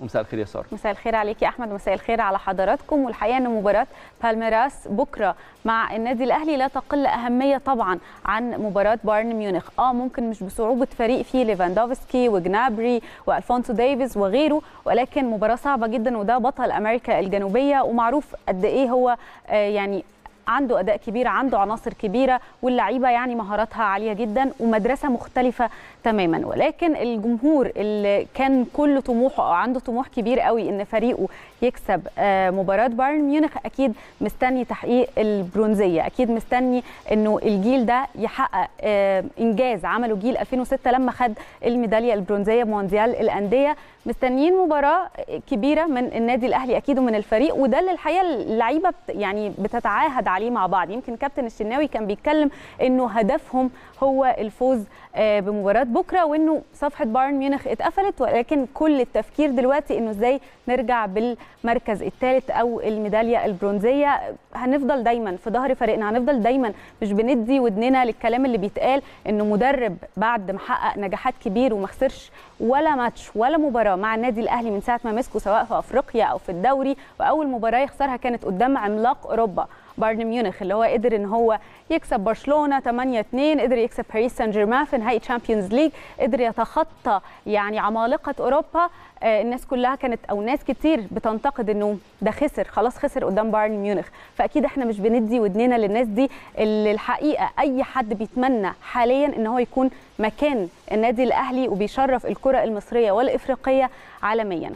ومساء الخير يا سارة. مساء الخير عليك يا أحمد ومساء الخير على حضراتكم. والحقيقة إن مباراة بالميراس بكرة مع النادي الأهلي لا تقل أهمية طبعا عن مباراة بايرن ميونخ. آه ممكن مش بصعوبة فريق فيه ليفاندوفسكي وجنابري وألفونسو ديفيز وغيره ولكن مباراة صعبة جدا وده بطل أمريكا الجنوبية ومعروف قد إيه هو آه يعني عنده أداء كبير عنده عناصر كبيرة واللعيبة يعني مهاراتها عالية جدا ومدرسة مختلفة تماما. ولكن الجمهور اللي كان كل طموحه أو عنده طموح كبير قوي إن فريقه يكسب مباراة بايرن ميونخ أكيد مستني تحقيق البرونزية. أكيد مستني إنه الجيل ده يحقق إنجاز عمله جيل 2006 لما خد الميدالية البرونزية مونديال الأندية. مستنيين مباراة كبيرة من النادي الأهلي أكيد ومن الفريق وده اللي الحقيقة اللعيبه يعني بتتعاهد عليه. مع بعض. يمكن كابتن الشناوي كان بيتكلم إنه هدفهم هو الفوز بمباراة بكرة وإنه صفحة بايرن ميونخ اتقفلت. ولكن كل التفكير دلوقتي إنه إزاي نرجع بالمركز الثالث أو الميدالية البرونزية. هنفضل دايما في ظهر فريقنا هنفضل دايما مش بندي ودننا للكلام اللي بيتقال إنه مدرب بعد ما حقق نجاحات كبير وما خسرش ولا ماتش ولا مباراة مع النادي الأهلي من ساعة ما مسكه سواء في أفريقيا أو في الدوري. وأول مباراة يخسرها كانت قدام عملاق أوروبا. بايرن ميونخ اللي هو قدر إن هو يكسب برشلونة 8 2 قدر يكسب باريس سان جيرمان في نهائي Champions League قدر يتخطى يعني عمالقة أوروبا. آه الناس كلها كانت أو ناس كتير بتنتقد إنه ده خسر خلاص خسر قدام بايرن ميونخ. فأكيد إحنا مش بندي ودننا للناس دي اللي الحقيقة أي حد بيتمنى حاليا إن هو يكون مكان النادي الأهلي وبيشرف الكرة المصرية والإفريقية عالميا.